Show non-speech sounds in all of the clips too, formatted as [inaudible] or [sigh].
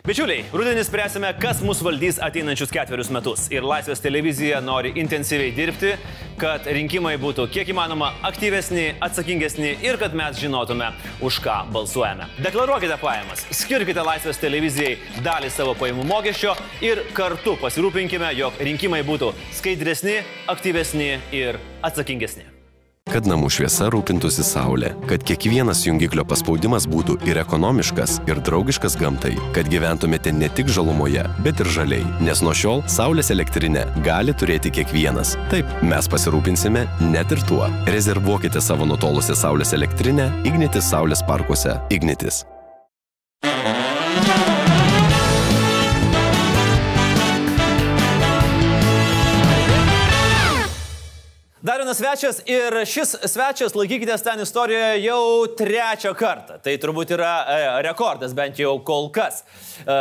Bičiuliai, rudenį spręsime, kas mus valdys ateinančius ketverius metus. Ir Laisvės televizija nori intensyviai dirbti, kad rinkimai būtų kiek įmanoma aktyvesni, atsakingesni ir kad mes žinotume, už ką balsuojame. Deklaruokite pajamas, skirkite Laisvės televizijai dalį savo pajamų mokesčio ir kartu pasirūpinkime, jog rinkimai būtų skaidresni, aktyvesni ir atsakingesni. Kad namų šviesa rūpintųsi Saulė, kad kiekvienas jungiklio paspaudimas būtų ir ekonomiškas, ir draugiškas gamtai, kad gyventumėte ne tik žalumoje, bet ir žaliai, nes nuo šiol Saulės elektrinę gali turėti kiekvienas. Taip, mes pasirūpinsime net ir tuo. Rezervuokite savo nutolusią Saulės elektrinę Ignitis Saulės parkuose. Ignitis. Dar vienas svečias ir šis svečias, laikykitės ten istorijoje, jau trečią kartą. Tai turbūt yra e, rekordas, bent jau kol kas, e,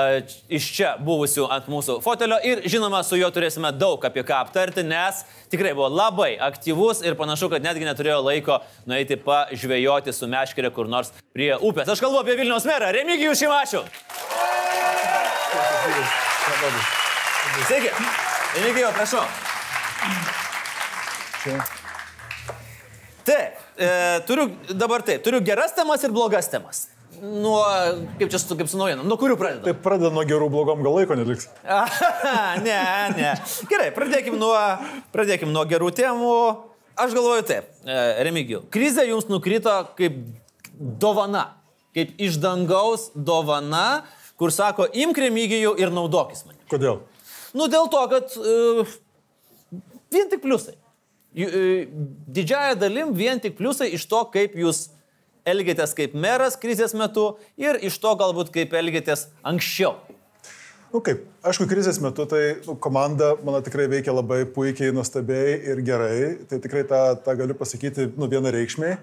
iš čia buvusių ant mūsų fotelio. Ir žinoma, su juo turėsime daug apie ką aptarti, nes tikrai buvo labai aktyvus ir panašu, kad netgi neturėjo laiko nueiti pažvėjoti su meškerė kur nors prie upės. Aš kalbu apie Vilniaus merą, Remigijų Šimašių. Sveiki. Remigijų, prašau. Taip, e, turiu dabar taip, turiu geras temas ir blogas temas. Nuo, kaip čia su, kaip su naujienom, nuo kurių pradedam? Taip pradeda nuo gerų, blogom gal laiko neliks. [laughs] Ne, ne. Gerai, pradėkim nuo, pradėkim nuo gerų temų. Aš galvoju taip, e, Remigijų, krizė jums nukrito kaip dovana, kaip iš dangaus dovana, kur sako, imk Remigijų ir naudokis mane. Kodėl? Nu, dėl to, kad uh, vien tik pliusai. E, Didžiaja dalim vien tik pliusai iš to, kaip jūs elgėtės kaip meras krizės metu ir iš to galbūt kaip elgėtės anksčiau. Nu kaip, aišku, krizės metu tai nu, komanda, mano tikrai veikia labai puikiai, nuostabiai ir gerai. Tai tikrai tą, tą galiu pasakyti, nu, vienareikšmiai.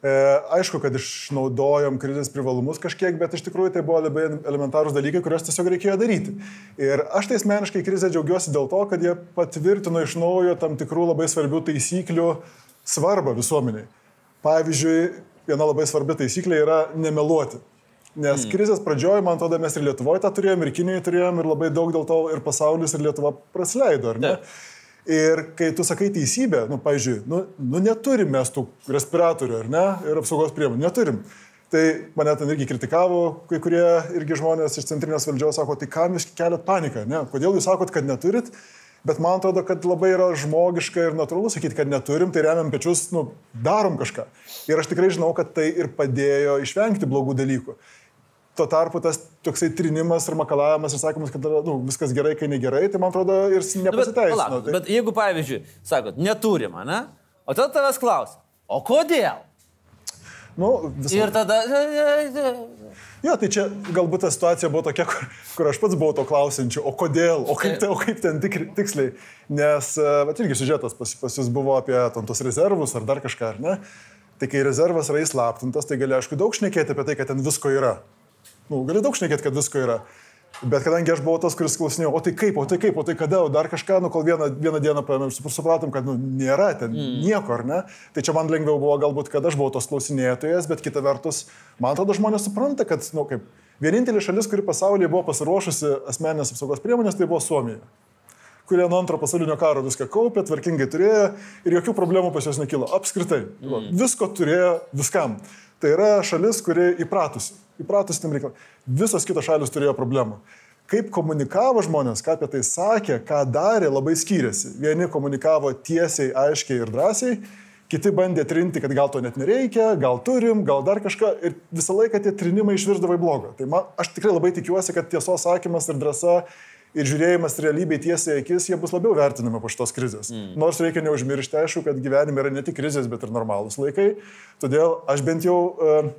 E, aišku, kad išnaudojom krizės privalumus kažkiek, bet iš tikrųjų tai buvo labai elementarūs dalykai, kuriuos tiesiog reikėjo daryti. Ir aš tai asmeniškai krizę džiaugiuosi dėl to, kad jie patvirtino iš naujo tam tikrų labai svarbių taisyklių svarbą visuomeniai. Pavyzdžiui, viena labai svarbi taisyklė yra nemeluoti. Nes mm. krizės pradžioje, man atrodo, mes ir Lietuvoje tą turėjom, ir Kinijoje turėjom, ir labai daug dėl to ir pasaulis, ir Lietuva prasileido, ar ne? Taip. Ir kai tu sakai teisybę, nu, pavyzdžiui, nu, nu neturim mes tų respiratorių, ar ne, ir apsaugos priemonių, neturim. Tai mane ten irgi kritikavo kai kurie irgi žmonės iš centrinės valdžios, sako, tai kam jūs keliat paniką, ne? Kodėl jūs sakot, kad neturit? Bet man atrodo, kad labai yra žmogiška ir natūralu sakyti, kad neturim, tai remiam pečius, nu, darom kažką. Ir aš tikrai žinau, kad tai ir padėjo išvengti blogų dalykų. Tuo tarpu tas toksai trinimas ir makalavimas ir sakymas, kad nu, viskas gerai, kai negerai, tai man atrodo ir Nu, bet, nepasiteisino. palauk, tai... bet jeigu, pavyzdžiui, sakot, neturim, ne? O tada tavęs klausia, o kodėl? nu, visą... Ir tada... Jo, tai čia galbūt ta situacija buvo tokia, kur, kur aš pats buvau to klausiančiu, o kodėl, o kaip, te, o kaip ten tik, tiksliai. Nes, va, irgi siužetas pas, pas jūs buvo apie tos rezervus ar dar kažką, ar ne? Tai kai rezervas yra įslaptintas, tai gali, aišku, daug šnekėti apie tai, kad ten visko yra. Nu, gali daug šnekėti, kad visko yra. Bet kadangi aš buvau tas, kuris klausinėjo, o tai kaip, o tai kaip, o tai kada, o dar kažką, nu kol vieną, vieną dieną paėmėm, supratom, kad nu, nėra ten mm. nieko, ar ne? Tai čia man lengviau buvo galbūt, kad aš buvau tos klausinėtojas, bet kita vertus, man atrodo, žmonės supranta, kad, nu, kaip vienintelė šalis, kuri pasaulyje buvo pasiruošusi asmeninės apsaugos priemonės, tai buvo Suomija kurie nuo antro pasaulinio karo viską kaupė, tvarkingai turėjo ir jokių problemų pas juos nekilo. Apskritai. Mm. Visko turėjo viskam. Tai yra šalis, kuri įpratusi. Įpratusi tam reikalui. Visos kitos šalis turėjo problemų. Kaip komunikavo žmonės, ką apie tai sakė, ką darė, labai skyrėsi. Vieni komunikavo tiesiai, aiškiai ir drąsiai, kiti bandė trinti, kad gal to net nereikia, gal turim, gal dar kažką. Ir visą laiką tie trinimai išvirdavo į blogą. Tai man, aš tikrai labai tikiuosi, kad tiesos sakymas ir drąsa ir žiūrėjimas realybėj tiesiai akis, jie bus labiau vertinami po šitos krizės. Mm. Nors reikia neužmiršti, aišku, kad gyvenime yra ne tik krizės, bet ir normalūs laikai. Todėl aš bent jau uh,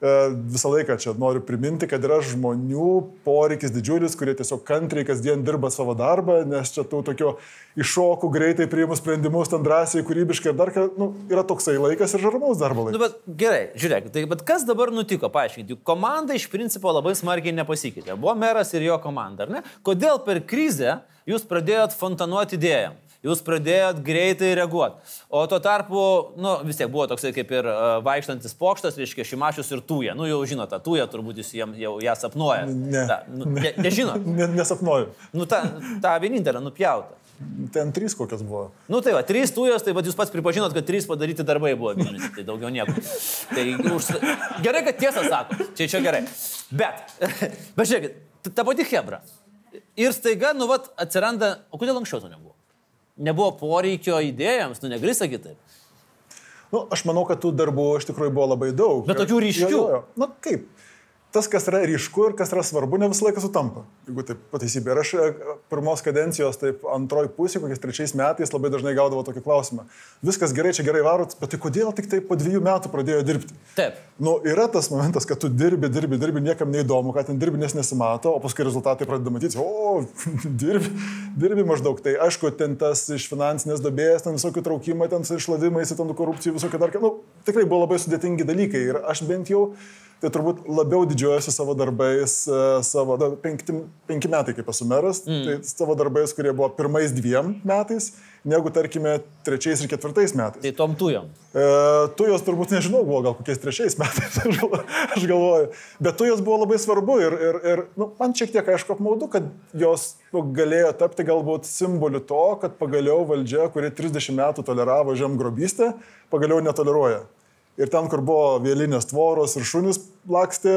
visą laiką čia noriu priminti, kad yra žmonių poreikis didžiulis, kurie tiesiog kantriai kasdien dirba savo darbą, nes čia tų tokio iššokų greitai priimus sprendimus, ten drąsiai, kūrybiškai ir dar, ką, nu, yra toksai laikas ir žarmaus darbo laikas. Nu, bet gerai, žiūrėk, tai bet kas dabar nutiko, paaiškinkit, juk komanda iš principo labai smarkiai nepasikeitė. Buvo meras ir jo komanda, ar ne? Kodėl per krizę jūs pradėjot fontanuoti idėjom? Jūs pradėjot greitai reaguoti. O tuo tarpu, nu, vis tiek buvo toksai kaip ir uh, vaikštantis pokštas, reiškia, Šimašius ir Tūja. Nu, jau žinote, tą Tūją turbūt jūs jam, jau ją sapnuoja. Ne. Ta, nu, ne, nežinot. [laughs] Ne, nesapnuoju. Nu, ta, ta vienintelė nupjauta. Ten trys kokios buvo. Nu tai va, trys tujos, tai va jūs pats pripažinot, kad trys padaryti darbai buvo Vilnius, tai daugiau nieko. Tai už... gerai, kad tiesą sako, čia čia gerai. Bet, [laughs] bet žiūrėkit, ta- ta pati Hebra. Ir staiga, nu vat, atsiranda, o kodėl anksčiau to nebuvo? Nebuvo poreikio idėjams, nu negali sakyti taip. Nu, aš manau, kad tų darbų iš tikrųjų buvo labai daug. Bet tokių ryškių? Jo, jo, jo. Na kaip? Tas, kas yra ryšku ir kas yra svarbu, ne visą laiką sutampa. Jeigu taip pataisybė. Ir aš e, pirmos kadencijos, taip antroji pusė, kokiais trečiais metais labai dažnai gaudavau tokį klausimą. Viskas gerai, čia gerai varot, bet tai kodėl tik tai po dviejų metų pradėjo dirbti? Taip. Nu, yra tas momentas, kad tu dirbi, dirbi, dirbi, niekam neįdomu, kad ten dirbi, nes nesimato, o paskui rezultatai pradeda matyti, o, [laughs] dirbi, dirbi maždaug. Tai aišku, ten tas iš finansinės dobės, ten visokių traukimų, ten su išlavimais, ten korupcijų, visokių dar, nu, tikrai buvo labai sudėtingi dalykai. Ir aš bent jau, tai turbūt labiau didžiuojuosi savo darbais, e, savo, da, penki, penki metai kaip esu meras, mm. tai savo darbais, kurie buvo pirmais dviem metais, negu tarkime trečiais ir ketvirtais metais. Tai tom tujom. E, tu jos turbūt nežinau, buvo gal kokiais trečiais metais, [laughs] aš gal- aš galvoju. Bet tu jos buvo labai svarbu ir, ir, ir nu, man šiek tiek aišku apmaudu, kad jos nu, galėjo tapti galbūt simboliu to, kad pagaliau valdžia, kuri 30 metų toleravo žemgrobystę, pagaliau netoleruoja. Ir ten, kur buvo vėlinės tvoros ir šunis lakstė,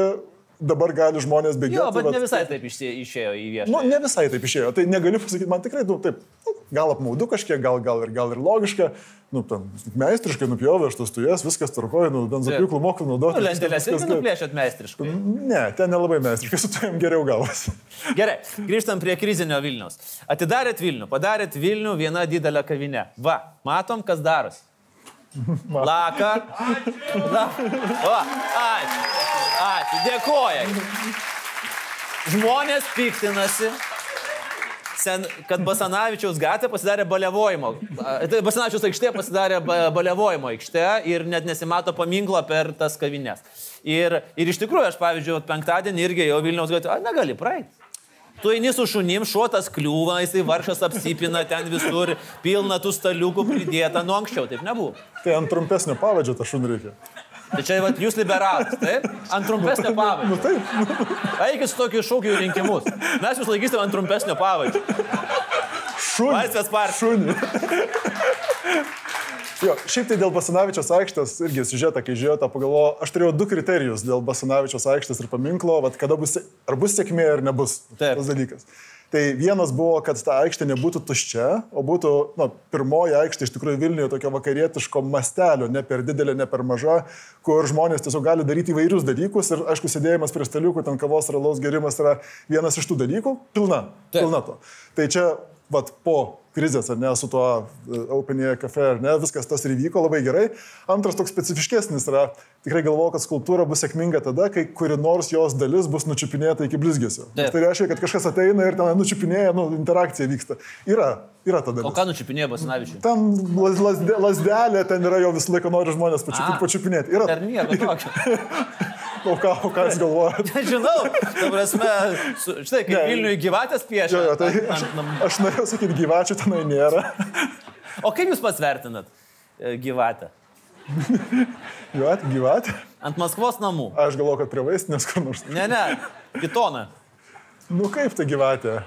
dabar gali žmonės bėgioti. Jo, bet vat- ne visai taip išėjo į viešą. Nu, ne visai taip išėjo. Tai negaliu pasakyti, man tikrai, nu, taip, nu, gal apmaudu kažkiek, gal, gal, ir, gal ir logiška. Nu, ten, meistriškai nupjovė aš tas tujas, viskas tvarkoja, nu, benzopjūklų moku naudoti. Nu, lentelės irgi nuplėšėt meistriškai. Ne, ten nelabai meistriškai, su tavim geriau gavosi. Gerai, grįžtam prie krizinio Vilnius. Atidarėt Vilnių, padarėt Vilnių vieną didelę kavinę. Va, matom, kas darosi. [laughs] Laka. La. O, ačiū. Ačiū. Dėkoju. Žmonės piktinasi. Sen, kad Basanavičiaus gatvė pasidarė baliavojimo. a, Tai Basanavičiaus aikštė pasidarė ba- baliavojimo aikštė ir net nesimato paminklo per tas kavinės. Ir, ir iš tikrųjų, aš pavyzdžiui, penktadienį irgi jau Vilniaus gatvė, negali praeiti. Tu eini su šunim, šuotas kliūva, jisai varšas apsipina ten visur, pilna tų staliukų pridėta, nu anksčiau taip nebuvo. Tai ant trumpesnio pavadžio tą šunį reikia. Tai čia vat, jūs liberalas, taip? Ant trumpesnio Nu pavadžio. taip, Eikit su tokiu šūkiu į rinkimus. Mes jūs laikysime ant trumpesnio pavadžio. šunį. Laisvės partija. Šunį. Jo, šiaip tai dėl Basanavičios aikštės irgi siužetą, kai žiūrėjau, tą pagalvojau, aš turėjau du kriterijus dėl Basanavičios aikštės ir paminklo, vat, kada bus, ar bus sėkmė ar nebus. Taip. Tas dalykas. Tai vienas buvo, kad ta aikštė nebūtų tuščia, o būtų, na, pirmoji aikštė iš tikrųjų Vilniuje tokio vakarietiško mastelio, ne per didelė, ne per maža, kur žmonės tiesiog gali daryti įvairius dalykus ir, aišku, sėdėjimas prie staliukų, ten kavos ar alaus gerimas yra vienas iš tų dalykų, pilna, Taip. pilna to. Tai čia, vat, po krizės, ar ne, su tuo e, Openėje kafe, ar ne, viskas tas ir įvyko labai gerai. Antras toks specifiškesnis yra, tikrai galvoju, kad skulptūra bus sėkminga tada, kai kuri nors jos dalis bus nučiupinėta iki blizgesio. Tai reiškia, kad kažkas ateina ir ten nučiupinėja, nu, interakcija vyksta. Yra, yra ta O ką nučiupinėjo Basanavičiui? Ten las- lasde- lasdelė, ten yra jo visą laiką nori žmonės pačiupinėti. Yra. Dar nieko tokio. [laughs] O ką, o ką jūs galvojate? [laughs] Nežinau. Ta prasme, su, štai, kai Ne. Vilniui gyvatės piešia. Jo, jo, tai aš, aš norėjau sakyti, gyvačių tenai nėra. O kaip jūs pats vertinat e, gyvatę? [laughs] Gyvatė, gyvatė. Ant Maskvos namų. Aš galvoju, kad prie vaistinės kur nors. Ne, ne, kitona. Nu kaip ta gyvatė?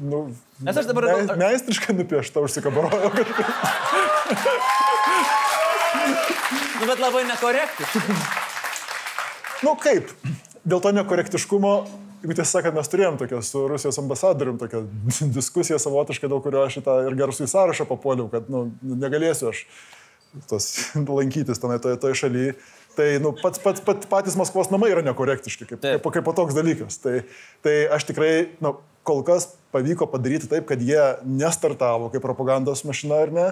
Nu, Nes aš dabar- me, meistriškai nupiešta užsikabarojo. kad- Nu, bet labai nekorektiškai. Nu kaip? Dėl to nekorektiškumo, jeigu tiesą sakant, mes turėjom tokią su Rusijos ambasadorium tokią [laughs] diskusiją savotišką, dėl kurio aš šitą ir garsų į sąrašą papuoliau, kad nu, negalėsiu aš tos, [laughs] lankytis tenai toje, toje šalyje. Tai nu, pats, pats, pats, patys Maskvos namai yra nekorektiški, kaip, kaip, kaip toks dalykas. Tai, tai aš tikrai, nu, kol kas pavyko padaryti taip, kad jie nestartavo kaip propagandos mašina ar ne.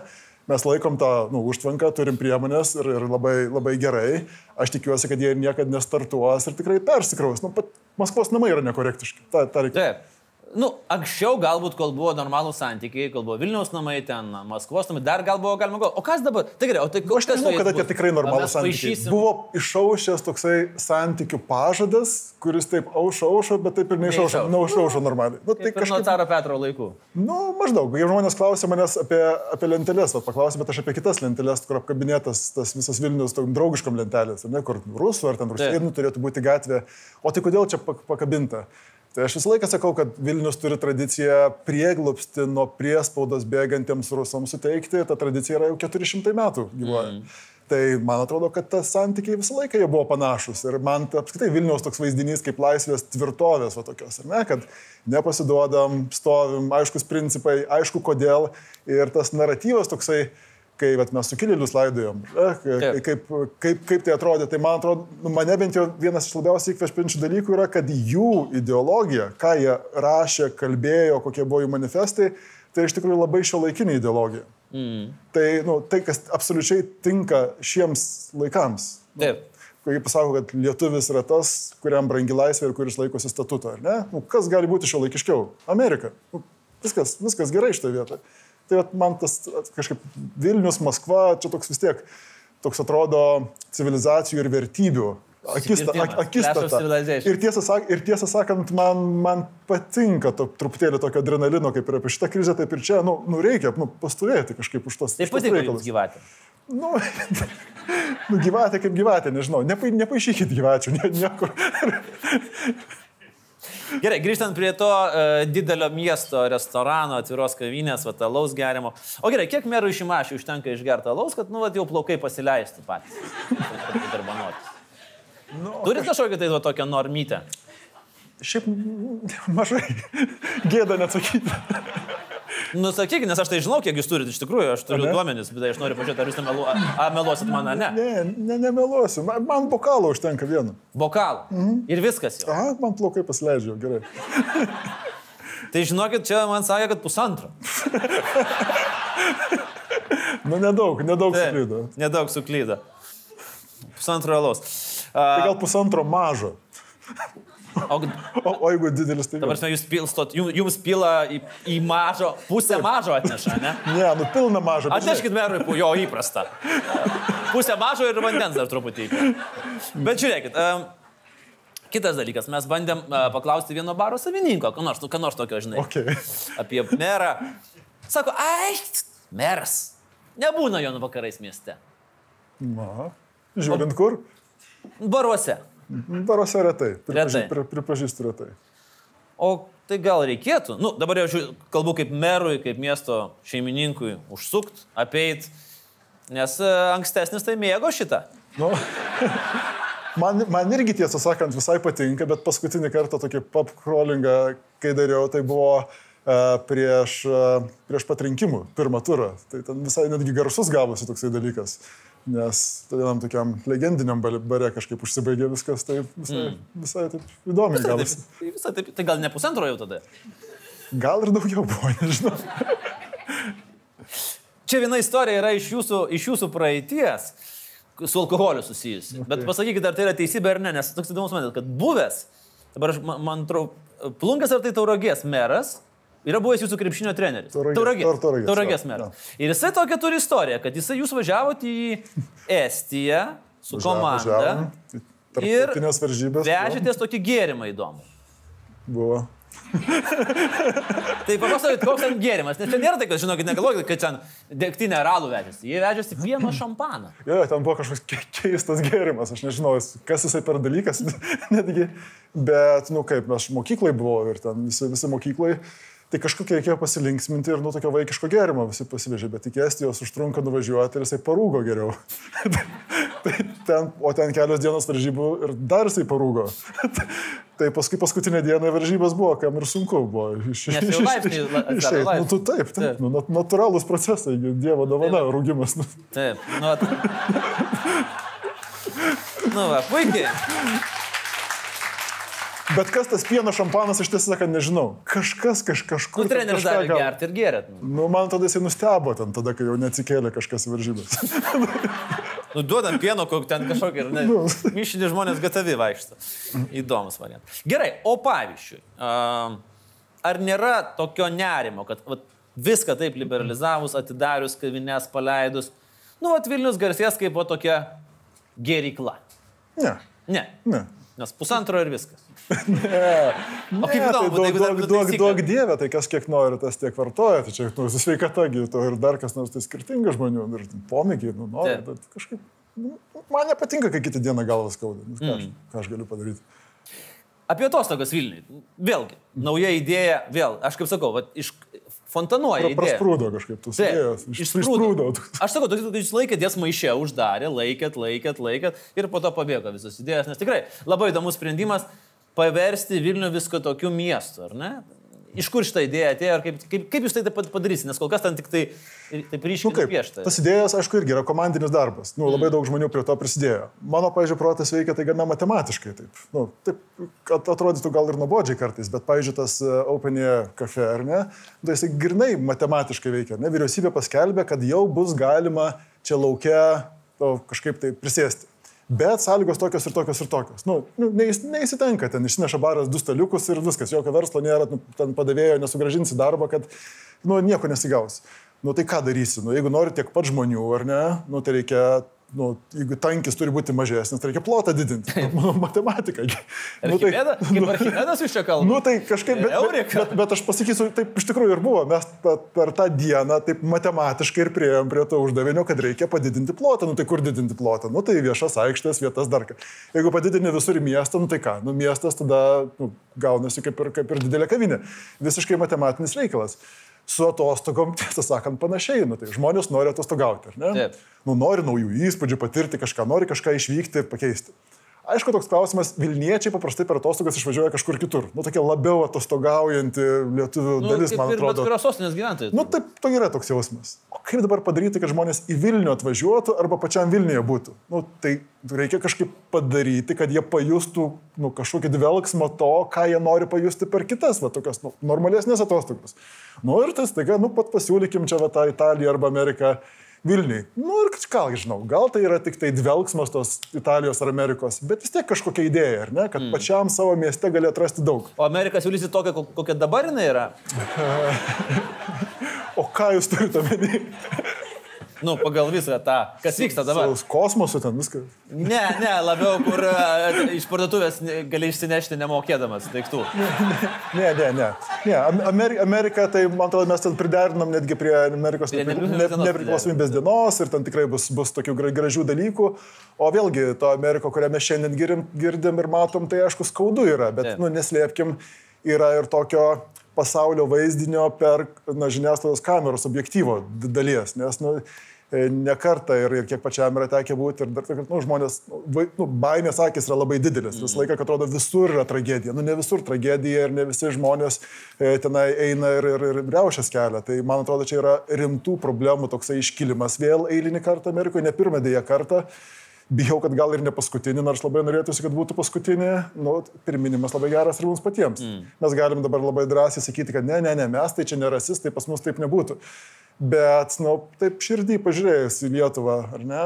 Mes laikom tą nu, užtvanką, turim priemonės ir, ir labai, labai gerai. Aš tikiuosi, kad jie niekada nestartuos ir tikrai persikraus. Nu, Maskvos namai yra nekorektiški. Ta, ta reikia. Taip. Nu, anksčiau galbūt, kol buvo normalūs santykiai, kol buvo Vilniaus namai, ten Maskvos namai, dar gal buvo galima galvoti. O kas dabar? Tai gerai, o tai Nu, Aš nežinau, kada tie tikrai normalūs santykiai. Paaišysim. Buvo išaušęs toksai santykių pažadas, kuris taip aušo, aušo, bet taip ir neišaušo, neužaušo normaliai. Nu, tai Kaip ir nuo kažkaip, caro Petro laikų. nu, maždaug. Jei žmonės klausia manęs apie, apie lenteles, va, paklausė, bet aš apie kitas lenteles, kur apkabinėtas tas visas Vilnius tokiam draugiškam lentelės, ne, kur rusų ar ten rusėnų turėtų būti gatvė. O tai kodėl čia pak- pakabinta? Tai aš visą laiką sakau, kad Vilnius turi tradiciją prieglopsti nuo priespaudos bėgantiems rusams suteikti. Ta tradicija yra jau 400 metų gyvuoja. Mm. Tai man atrodo, kad tas santykiai visą laiką jie buvo panašus. Ir man ta- apskritai Vilniaus toks vaizdinys kaip laisvės tvirtovės, va tokios, ar ne, kad nepasiduodam, stovim, aiškus principai, aišku kodėl. Ir tas naratyvas toksai, kai vat, mes sukilėlius laidojom, e, Taip. kaip, kaip, kaip tai atrodė, tai man atrodo, nu, mane bent jau vienas iš labiausiai įkvepiančių dalykų yra, kad jų ideologija, ką jie rašė, kalbėjo, kokie buvo jų manifestai, tai iš tikrųjų labai šio laikinė ideologija. Mm. Tai, nu, tai, kas absoliučiai tinka šiems laikams. Taip. Kai pasako, kad lietuvis yra tas, kuriam brangi laisvė ir kuris laikosi statuto, ar ne? Nu, kas gali būti šio laikiškiau? Amerika. Nu, viskas, viskas gerai šitoje vietoje. Tai man tas kažkaip Vilnius, Maskva, čia toks vis tiek, toks atrodo civilizacijų ir vertybių. Akistata. Civilization. Ir tiesą, sak, ir tiesą sakant, man, man patinka to, truputėlį tokio adrenalino, kaip ir apie šitą krizę, taip ir čia, nu, nu reikia nu, pastovėti kažkaip už tos, Tai tos patiko jums gyvati. Nu, [laughs] nu gyvatė kaip gyvatė, nežinau. Nepa, nepaišykit gyvačių, nie, niekur. [laughs] Gerai, grįžtant prie to uh, didelio miesto restorano, atviros kavinės, va, alaus gerimo. O gerai, kiek merų iš įmašių užtenka išgerti alaus, kad, nu, va, jau plaukai pasileistų patys. Nu, Turit kažkokią tai va, tokią normytę? Šiaip mažai. [laughs] Gėda neatsakyti. Nusakykit, nes aš tai žinau, kiek jūs turite iš tikrųjų, aš turiu Ar ne? duomenis, bet aš noriu pažiūrėti, ar jūs nemelu, a, a, meluosit man, ne. Ne, ne, nemeluosiu. Man, man bokalo užtenka vieno. Bokalą. Mhm. Ir viskas jau. Aha, man plaukai pasileidžia, gerai. Tai žinokit, čia man sakė, kad pusantro. Nu, nedaug, nedaug Taip, suklydo. Nedaug suklydo. Pusantro alaus. Tai A, gal pusantro mažo. O O, o jeigu didelis, tai... dabar jūs pilstot, jums, jums pila į, į mažo, pusę mažo atneša, ne? Ne, nu pilna mažo. žinai, Atneškit merui jo įprastą. Pusę mažo ir vandens dar truputį. Bet žiūrėkit. Um, Kitas dalykas, mes bandėm uh, paklausti vieno baro savininko, ką nors, nu, ką nors tokio, žinai, Okay. apie merą. Sako, ai, meras. Nebūna jo vakarais mieste. Na, žiūrint kur. Baruose. Baruose retai. Pripaži, Retai. pri, pripažįstu retai. O tai gal reikėtų, nu, dabar jau kalbu kaip merui, kaip miesto šeimininkui, užsukt, apeit, nes e, ankstesnis tai mėgo šitą. Nu, [laughs] man, man irgi tiesą sakant visai patinka, bet paskutinį kartą tokį pub crawlingą, kai dariau, tai buvo uh, prieš, uh, prieš pat rinkimų, pirmą turą. Tai ten visai netgi garsus gavosi toksai dalykas. Nes vienam tokiam legendiniam bare kažkaip užsibaigė viskas, tai visai, mm. visai taip įdomiai gavosi. tai, visą, tai, tai gal ne pusantro jau tada. Gal ir daugiau buvo, [laughs] nežinau. Čia viena istorija yra iš jūsų, iš jūsų praeities su alkoholiu susijusi. Okay. Bet pasakykit, ar tai yra teisybė ar ne, nes toks įdomus man, kad buvęs, dabar aš, man, atrodo, Plunkas ar tai Tauragės meras, yra buvęs jūsų krepšinio treneris. Tauragės, Tauragės, Taur- Tauragės, Tauragės jo, meras. Ir jisai tokia turi istoriją, kad jisai jūs važiavote į [laughs] Estiją su komanda varžybės. vežėtės tokį gėrimą įdomų. Buvo. [laughs] Tai papasakokit, koks ten gėrimas, nes čia nėra tai, kad, žinokit, negalvokit, kad ten degtinė ralų vežėsi. Jie vežėsi pieno [laughs] šampaną. Jo, ten buvo kažkoks ke- keistas gėrimas, aš nežinau, kas jisai per dalykas, netgi, bet, nu kaip, aš mokyklai buvau ir ten visi, visi mokyklai, tai kažkokia reikėjo pasilinksminti ir, nu, tokio vaikiško gėrimo visi pasivežė, bet iki Estijos užtrunka nuvažiuoti ir jisai parūgo geriau. [laughs] tai ten, o ten kelios dienos varžybų ir dar jisai parūgo. [laughs] tai paskui paskutinė diena varžybos buvo, kam ir sunku buvo. Iš, laipsniai la- atsirado išeit. Nu, tu taip, taip, Taip. nu, nat- natūralūs procesai, Dievo dovana, rūgimas. Nu. Taip, nu. at- [laughs] Nu, va, puikiai. Bet kas tas pieno šampanas, aš tiesą sakant, nežinau. Kažkas kaž, kažkur. Nu, treneris davė gal- gerti ir gerėt. Nu, Nu, man tada jisai nustebo ten, tada, kai jau neatsikėlė kažkas į varžybas. nu duodam pieno, kok ten kažkokį ir ne. Nu. Mišinį žmonės gatavi vaikšto. Įdomus variantas. Gerai, o pavyzdžiui. Ar nėra tokio nerimo, kad vat, viską taip liberalizavus, atidarius kavinės, paleidus, nu, vat Vilnius garsės kaip va tokia gerykla. Ne. Ne. Ne. Nes pusantro ir viskas. [laughs] O kaip įdomu, tai duok, duok, duok, duok dievę, tai kas kiek nori, tas tiek vartoja, tai čia nu, sveikata gydyto ir dar kas nors tai skirtinga žmonių, ir pomėgiai, nu, nori, bet kažkaip, nu, man nepatinka, kai kitą dieną galvas skauda, nu, ką, Mm. ką aš galiu padaryti. Apie atostogas Vilniui. Vėlgi, nauja idėja, vėl, aš kaip sakau, vat, iš fontanuoja Pra, prasprūdo kažkaip, tu iš- išsprūdo. Aš sakau, tokius jūs laikėt, jas maišė, uždarė, laikėt, laikėt, laikėt ir po to pabėgo visos idėjas, nes tikrai labai įdomus sprendimas paversti Vilnių visko tokiu miestu, ar ne? Iš kur šitą idėją atėjo ir kaip, kaip, kaip jūs tai padarysite, nes kol kas ten tik tai taip Nu ryškiai kaip, piešta. tas idėjas, aišku, irgi yra komandinis darbas. Nu, labai daug žmonių prie to prisidėjo. Mano, pavyzdžiui, protas veikia tai gana matematiškai. Taip, nu, taip at- atrodytų gal ir nuobodžiai kartais, bet, pavyzdžiui, tas e, Open Air cafe, ar ne, tai jisai grinai matematiškai veikia. Ne? Vyriausybė paskelbė, kad jau bus galima čia laukia to, kažkaip tai prisėsti. Bet sąlygos tokios ir tokios ir tokios. Nu, nu, neįs, neįsitenka, ten išneša baras du staliukus ir viskas, jokio verslo nėra, nu, ten padavėjo, nesugražinsi darbą, kad nu, nieko nesigaus. Nu tai ką darysi? Nu, jeigu nori tiek pat žmonių, ar ne, nu, tai reikia, nu, jeigu tankis turi būti mažesnis, tai reikia plotą didinti. Nu, matematika. Nu, tai, kaip Archimedas [laughs] iš čia kalba. Nu tai kažkaip, bet, bet, bet, bet aš pasakysiu, taip iš tikrųjų ir buvo. Mes per, tą dieną taip matematiškai ir prieėm prie to uždavinio, kad reikia padidinti plotą. Nu tai kur didinti plotą? Nu tai viešas aikštės, vietas dar. Jeigu padidini visur miestą, nu tai ką? Nu miestas tada nu, gaunasi kaip ir, kaip ir didelė kavinė. Visiškai matematinis reikalas. Su atostogom, [laughs] tiesą sakant, panašiai. Nu, tai žmonės nori atostogauti, ar ne? Taip. Nu, nori naujų įspūdžių, patirti kažką, nori kažką išvykti ir pakeisti. Aišku, toks klausimas, Vilniečiai paprastai per atostogas išvažiuoja kažkur kitur. Nu, tokia labiau atostogaujanti lietuvių Nu, dalis, man atrodo. kurios sostinės gyventojai. Nu, taip, to yra toks jausmas. O kaip dabar padaryti, kad žmonės į Vilnių atvažiuotų arba pačiam Vilniuje būtų? Nu, tai reikia kažkaip padaryti, kad jie pajustų nu, kažkokį dvelgsmą to, ką jie nori pajusti per kitas, va, tokias nu, normalesnės atostogas. Nu ir tas, taigi, nu, pat pasiūlykim čia va, tą Italiją arba Ameriką. Vilniui. Nu ir ką, žinau, gal tai yra tik tai dvelgsmas tos Italijos ar Amerikos, bet vis tiek kažkokia idėja, ar ne, kad mm. pačiam savo mieste gali atrasti daug. O Amerika siūlysi tokią, ko- kokia dabar jinai yra. [laughs] O ką jūs turite omeny? Nu, pagal visą tą, kas vyksta dabar. Su kosmosu ten viską. Ne, ne, labiau, kur e, iš parduotuvės ne- gali išsinešti nemokėdamas daiktų. Ne, ne, ne. ne Am- Ameri Amerika, tai man atrodo, mes ten priderinom netgi prie Amerikos ne- nepriklausomybės dienos ir ten tikrai bus, bus tokių gra- gražių dalykų. O vėlgi, to Ameriko, kurią mes šiandien girdim, girdim ir matom, tai aišku skaudu yra, bet, Taip. nu, neslėpkim, yra ir tokio pasaulio vaizdinio per na, žiniasklaidos kameros objektyvo dalies. Nes, nu, e, ne kartą ir, ir kiek pačiam yra tekę būti, ir dar, kad, nu, žmonės, nu, nu, baimės akis yra labai didelis. Visą laiką, kad atrodo, visur yra tragedija. Nu, ne visur tragedija ir ne visi žmonės e, tenai eina ir, ir, ir riaušės kelia. Tai man atrodo, čia yra rimtų problemų toksai iškilimas vėl eilinį kartą Amerikoje, ne pirmą dėją kartą. Bijau, kad gal ir ne paskutinį, nors labai norėtųsi, kad būtų paskutinį. Nu, pirminimas labai geras ir mums patiems. Mm. Mes galim dabar labai drąsiai sakyti, kad ne, ne, ne, mes tai čia ne rasistai, pas mus taip nebūtų. Bet, na, nu, taip širdį pažiūrėjus į Lietuvą, ar ne,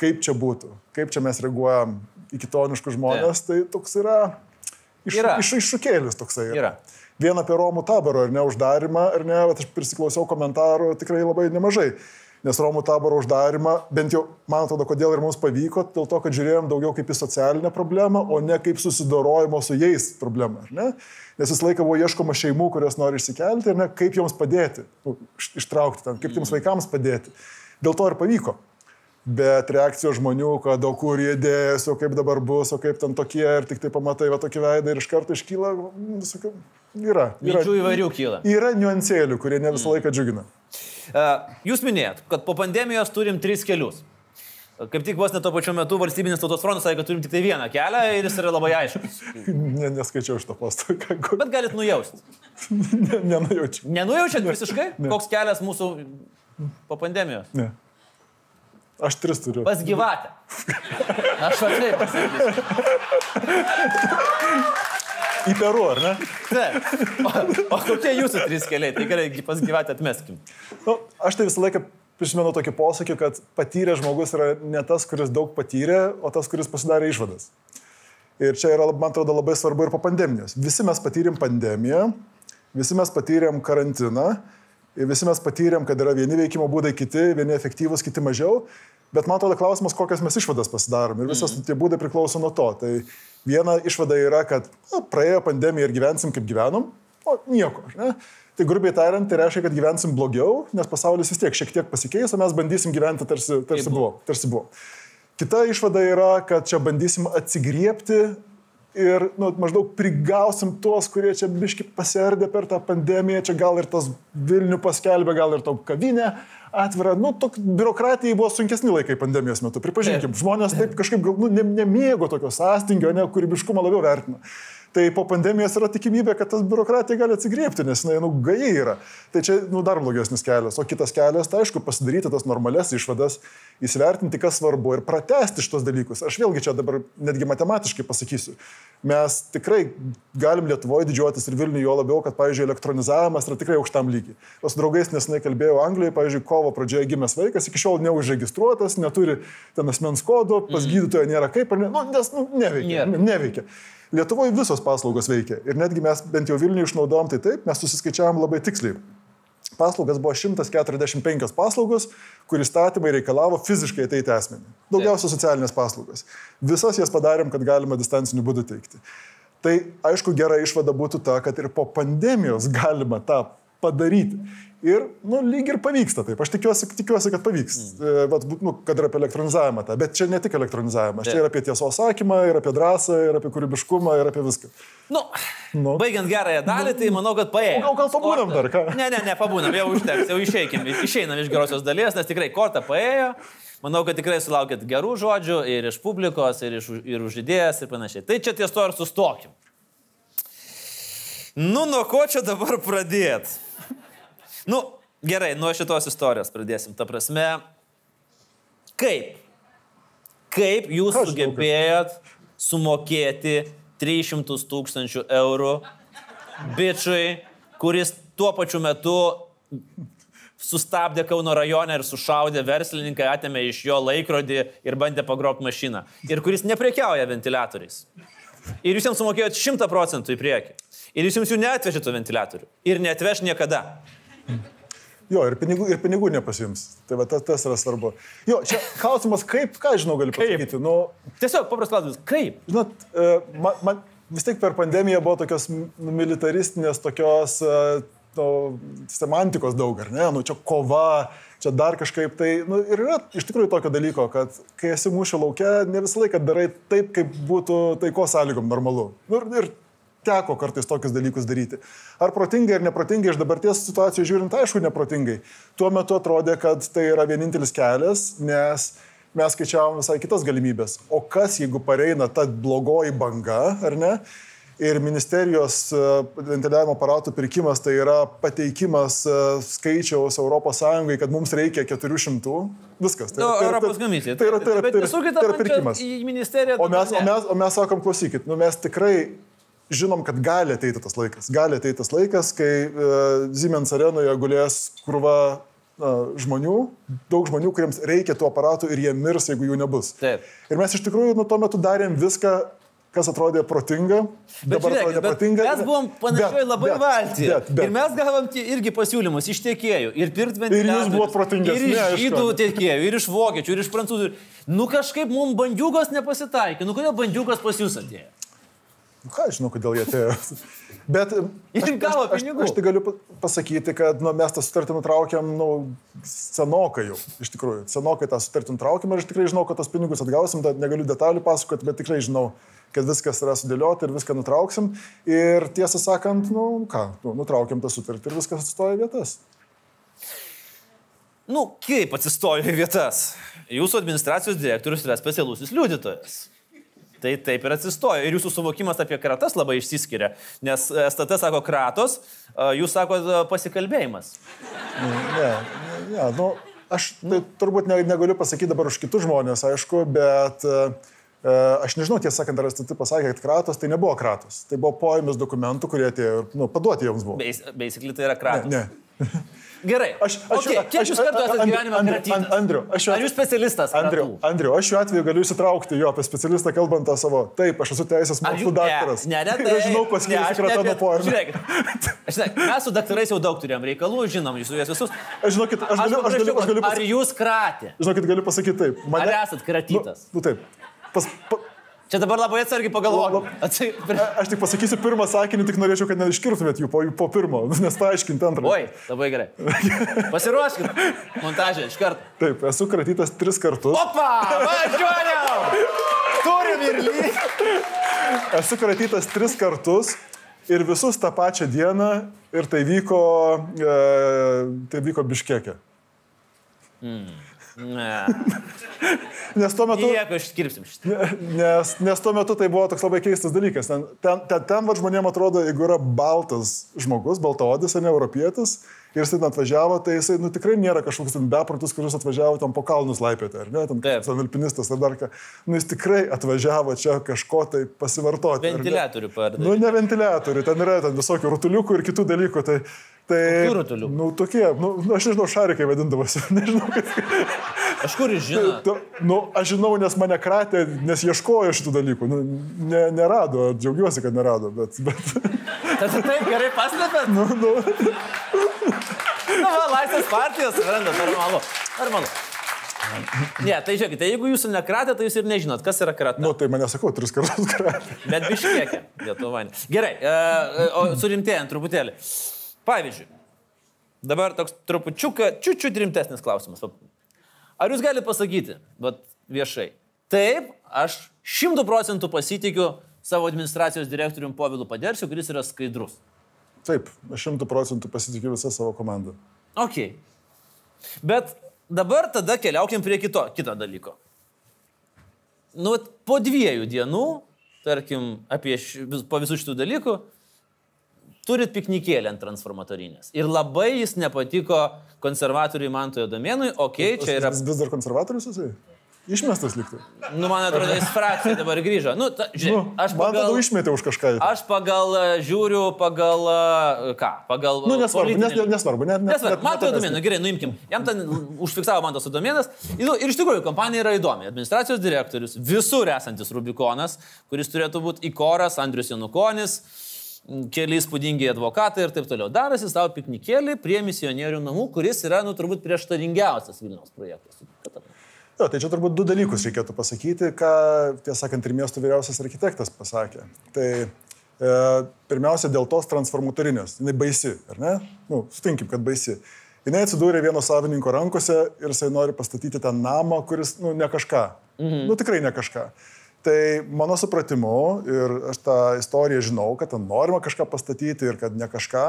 kaip čia būtų, kaip čia mes reaguojam į kitoniškus žmonės, tai toks yra, iš, Yra. iš, iššūkėlis toksai. Yra. Vien apie Romų taboro, ar ne, uždarimą, ar ne, bet aš prisiklausiau komentarų tikrai labai nemažai. Nes Romų taboro uždarimą, bent jau, man atrodo, kodėl ir mums pavyko, dėl to, kad žiūrėjom daugiau kaip į socialinę problemą, o ne kaip susidorojimo su jais problemą. Ne? Nes visą laiką buvo ieškoma šeimų, kurios nori išsikelti ir ne, kaip joms padėti, nu, iš- ištraukti ten, kaip tiems vaikams padėti. Dėl to ir pavyko. Bet reakcijos žmonių, kad o kur jie dėjęs, o kaip dabar bus, o kaip ten tokie, ir tik tai pamatai va tokį veidą ir iš karto iškyla, mm, visokių, yra. yra Minčių įvairių kyla. Yra niuansėlių, kurie ne visą laiką džiugina. Jūs minėjot, kad po pandemijos turim tris kelius. Kaip tik vos net tuo pačiu metu valstybinis tautos frontas sakė, kad turim tik tai vieną kelią ir jis yra labai aiškus. [laughs] Ne, neskaičiau šito posto. Bet galit nujausti. [laughs] Ne, nenujaučiu. Nenujaučiat visiškai, Ne. koks kelias mūsų po pandemijos? Ne. Aš tris turiu. Pas gyvatę. Aš taip pasakysiu. Į Peru, ar ne? Taip. O, o kokie jūsų trys keliai? Tai gerai, pas gyvatę atmeskim. Nu, aš tai visą laiką prisimenu tokį posakį, kad patyręs žmogus yra ne tas, kuris daug patyrė, o tas, kuris pasidarė išvadas. Ir čia yra, man atrodo, labai svarbu ir po pandemijos. Visi mes patyrėm pandemiją, visi mes patyrėm karantiną, visi mes patyrėm, kad yra vieni veikimo būdai, kiti, vieni efektyvūs, kiti mažiau, bet man atrodo klausimas, kokias mes išvadas pasidarom ir visas mm. tie būdai priklauso nuo to. Tai viena išvada yra, kad na, praėjo pandemija ir gyvensim kaip gyvenom, o nieko. Ne? Tai grubiai tariant, tai reiškia, kad gyvensim blogiau, nes pasaulis vis tiek šiek tiek pasikeis, o mes bandysim gyventi tarsi, tarsi, buvo, tarsi buvo. Kita išvada yra, kad čia bandysim atsigriepti ir nu, maždaug prigausim tuos, kurie čia biški paserdė per tą pandemiją, čia gal ir tas Vilnių paskelbė, gal ir to kavinę atvirą. Nu, tok, biurokratijai buvo sunkesni laikai pandemijos metu, pripažinkim. Žmonės taip kažkaip gal nu, nemėgo tokio sąstingio, ne kūrybiškumą labiau vertina tai po pandemijos yra tikimybė, kad tas biurokratija gali atsigriepti, nes jinai, nu, gai yra. Tai čia, nu, dar blogesnis kelias. O kitas kelias, tai aišku, pasidaryti tas normales išvadas, įsivertinti, kas svarbu ir pratesti šitos dalykus. Aš vėlgi čia dabar netgi matematiškai pasakysiu. Mes tikrai galim Lietuvoje didžiuotis ir Vilniuje jo labiau, kad, pavyzdžiui, elektronizavimas yra tikrai aukštam lygiai. Su draugais nesenai kalbėjau Anglijoje, pavyzdžiui, kovo pradžioje gimęs vaikas, iki šiol neužregistruotas, neturi ten asmens kodo, pas mm. gydytoją nėra kaip, ne, nu, nes nu, neveikia. Nėra. neveikia. Lietuvoje visos paslaugos veikia ir netgi mes bent jau Vilniuje išnaudojom tai taip, mes susiskaičiavom labai tiksliai. Paslaugas buvo 145 paslaugos, kur įstatymai reikalavo fiziškai ateiti asmenį. Daugiausia socialinės paslaugas. Visas jas padarėm, kad galima distanciniu būdu teikti. Tai aišku, gera išvada būtų ta, kad ir po pandemijos [laughs] galima tą padaryti. Ir, nu, lyg ir pavyksta taip. Aš tikiuosi, tikiuosi kad pavyks. Mm. Vat, nu, kad ir apie elektronizavimą tą. Bet čia ne tik elektronizavimas. Yeah. Čia ir apie tiesos sakymą, ir apie drąsą, ir apie kūrybiškumą, ir apie viską. Nu, nu. baigiant gerąją dalį, tai manau, kad paėjo. Gal, gal pabūnam dar, ką? Ne, ne, ne, pabūnam, jau užteks, jau išeikim, išeinam iš gerosios dalies, nes tikrai kortą paėjo. Manau, kad tikrai sulaukėt gerų žodžių ir iš publikos, ir, iš, ir už idėjas ir panašiai. Tai čia ties to ir sustokim. Nu, nuo ko čia dabar pradėti? Nu, gerai, nuo šitos istorijos pradėsim. Ta prasme, kaip? Kaip jūs Aš sugebėjot sumokėti 300 tūkstančių eurų bičiui, kuris tuo pačiu metu sustabdė Kauno rajone ir sušaudė verslininką, atėmė iš jo laikrodį ir bandė pagrobti mašiną. Ir kuris neprekiauja ventiliatoriais. Ir jūs jiems sumokėjot 100 procentų į priekį. Ir jūs jums jų neatvežėte ventiliatorių. Ir neatveš niekada. Jo, ir pinigų, ir pinigų nepasims. Tai va, tas, tas yra svarbu. Jo, čia klausimas, kaip, ką žinau, galiu pasakyti. Nu, Tiesiog paprastas klausimas, kaip? Žinot, e, man, man vis tiek per pandemiją buvo tokios militaristinės, tokios e, nu, semantikos daug, ar ne? Nu, čia kova, čia dar kažkaip tai. Nu, ir yra iš tikrųjų tokio dalyko, kad kai esi mūšio laukia, ne visą laiką darai taip, kaip būtų taiko sąlygom normalu. Nu, ir, ir teko kartais tokius dalykus daryti. Ar protingai ar neprotingai, iš dabarties situacijos žiūrint, aišku, neprotingai. Tuo metu atrodė, kad tai yra vienintelis kelias, nes mes skaičiavom visai kitas galimybės. O kas, jeigu pareina ta blogoji banga, ar ne? Ir ministerijos e, ventiliavimo aparatų pirkimas tai yra pateikimas e, skaičiaus ES, kad mums reikia 400. Viskas. Tai, no, tai, Europos komisija. Tai yra, tai yra, tai yra, tai yra pirkimas. Į ministeriją. O mes, o, mes, o mes sakom, klausykit, nu mes tikrai žinom, kad gali ateiti tas laikas. Gali ateiti tas laikas, kai uh, Siemens arenoje gulės krūva uh, žmonių, daug žmonių, kuriems reikia tų aparatų ir jie mirs, jeigu jų nebus. Taip. Ir mes iš tikrųjų nuo tuo metu darėm viską, kas atrodė protinga. Bet dabar žiūrėk, atrodė protinga. Mes buvom panašiai labai valti. Bet, bet. Ir mes gavom irgi pasiūlymus iš tiekėjų. Ir ventiliatorius. Ir jūs buvot protingesni. Ir iš žydų tiekėjų, ir iš vokiečių, ir iš prancūzų. Nu kažkaip mums bandiukas nepasitaikė. Nu kodėl bandiukas pas jūs atėjo? Nu, ką žinau, kodėl jie atėjo. [laughs] Bet aš, aš, aš, aš tai galiu pasakyti, kad nu, mes tą sutartį nutraukėm nu, senokai jau. Iš tikrųjų, senokai tą sutartį nutraukėm ir aš tikrai žinau, kad tos pinigus atgausim, negaliu detalių pasakoti, bet tikrai žinau, kad viskas yra sudėliota ir viską nutrauksim. Ir tiesą sakant, nu ką, nu, nutraukėm tą sutartį ir viskas atsistoja vietas. Nu, kaip atsistojo į vietas? Jūsų administracijos direktorius yra specialusis liudytojas. Tai taip ir atsistojo. Ir jūsų suvokimas apie kratas labai išsiskiria. Nes STT sako kratos, jūs sako pasikalbėjimas. Ne, ne, nu, aš tai turbūt negaliu pasakyti dabar už kitus žmonės, aišku, bet Aš nežinau, tiesą sakant, ar STT pasakė, kad kratos tai nebuvo kratos. Tai buvo poėmis dokumentų, kurie atėjo, nu, paduoti jums buvo. Basically tai yra kratos. Ne. ne. [laughs] Gerai. Aš, aš, okay, kiek jūs kartų esate gyvenime? And- Andriu, aš šiuo Ar jūs specialistas? Andriu? Andriu, aš šiuo atveju galiu įsitraukti jo apie specialistą kalbant tą savo. Taip, aš esu teisės Ar mokslų jūs- daktaras. Ne, ne, [laughs] ne. Aš žinau, aš poemų. Žiūrėkit, aš ne, mes su daktarais jau daug turėjom reikalų, žinom juos visus. Aš žinokit, aš Aš galiu, aš galiu, aš galiu, Ar pasakyti, jūs kratė? žinokit, galiu pasakyti taip. Ar esat kratytas? Nu, nu taip. Pas, pa, Čia dabar labai atsargiai pagalvoju. Lab- Atsai, aš tik pasakysiu pirmą sakinį, tik norėčiau, kad neiškirtumėt jų po, po pirmo, [laughs] nes paaiškinti antrą. Oi, labai gerai. [laughs] Pasiruoškit. Montažė, iš karto. Taip, esu kratytas tris kartus. Opa! Važiuojam! Turim ir lyg. Esu kratytas tris kartus ir visus tą pačią dieną ir tai vyko, e, tai vyko biškėkė. Ne. [laughs] Nes tuo metu... Nieko išskirpsim šitą. Nes, nes tuo metu tai buvo toks labai keistas dalykas. Ten, ten, ten, ten va, žmonėms atrodo, jeigu yra baltas žmogus, baltaodis, ne europietis, ir jis ten atvažiavo, tai jisai nu, tikrai nėra kažkoks ten beprotis, kuris atvažiavo ten po kalnus laipėti, ar ne, ten, ten alpinistas ar dar ką. Nu, jis tikrai atvažiavo čia kažko tai pasivartoti. Ventiliatorių pardavė. Nu, ne ventiliatorių, ten yra ten visokių rutuliukų ir kitų dalykų. Tai, tai, Kokių rutuliukų? Nu, tokie, nu, aš nežinau, šarikai vadindavosi. [laughs] Nežinau, kaip. Aš kur žinote? [laughs] Tu, nu, aš žinau, nes mane kratė, nes ieškojo šitų dalykų. Nu, ne, nerado, džiaugiuosi, kad nerado, bet... bet Tad taip gerai paslėpėt? nu, nu, Na, [laughs] va, laisvės partijos, randa, normalu. Normalu. Ne, tai žiūrėkite, jeigu jūsų nekratė, tai jūs ir nežinot, kas yra krata. nu, tai mane sakau, tris kartus kratė. Bet biškiekė, Lietuva. ne. Gerai, e, e, o surimtėjant truputėlį. Pavyzdžiui, dabar toks trupučiuką, čiučiut rimtesnis klausimas. Ar jūs galite pasakyti, bet viešai, taip, aš šimtų procentų pasitikiu savo administracijos direktoriumi Povilu Padersiu, kuris yra skaidrus. Taip, šimtų procentų pasitikiu visą savo komandą. Ok. Bet dabar tada keliaukim prie kito, kito dalyko. Nu, po dviejų dienų, tarkim, apie š, po visų šitų dalykų, turit piknikėlį ant transformatorinės. Ir labai jis nepatiko konservatoriui Mantojo domenui, okei, okay, čia yra... Vis, vis dar konservatorius jisai? Išmestas liktų. Nu, man atrodo, jis frakcija dabar grįžo. Nu, ta, Nu, žiūrėk, aš Man tada pagal... išmetė už kažką. Aš pagal e, žiūriu, pagal e, ką? Pagal... Nu, nesvarbu, nes, nesvarbu. Ne, ne, Nesvarbu, man to domenų, gerai, nuimkim. Jam ten užfiksavo man tos domenas. Nu, ir iš tikrųjų, kompanija yra įdomi. Administracijos direktorius, visur esantis Rubikonas, kuris turėtų būti įkoras, Andrius Janukonis, keli įspūdingi advokatai ir taip toliau. Darosi savo piknikėlį prie misionierių namų, kuris yra, nu, turbūt prieštaringiausias Vilniaus projektas. Jo, tai čia turbūt du dalykus reikėtų pasakyti, ką, tiesą sakant, ir miesto vyriausias architektas pasakė. Tai e, pirmiausia, dėl tos transformatorinės. Jis baisi, ar ne? Nu, sutinkim, kad baisi. Jis atsidūrė vieno savininko rankose ir jisai nori pastatyti tą namą, kuris, nu, ne kažką. Mhm. Nu, tikrai ne kažką. Tai mano supratimu, ir aš tą istoriją žinau, kad ten norima kažką pastatyti ir kad ne kažką,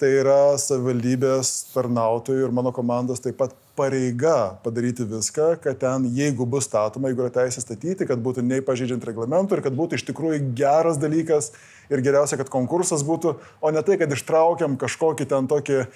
tai yra savivaldybės tarnautojų ir mano komandos taip pat pareiga padaryti viską, kad ten, jeigu bus statoma, jeigu yra teisė statyti, kad būtų nei pažeidžiant reglamentų ir kad būtų iš tikrųjų geras dalykas ir geriausia, kad konkursas būtų, o ne tai, kad ištraukiam kažkokį ten tokį e,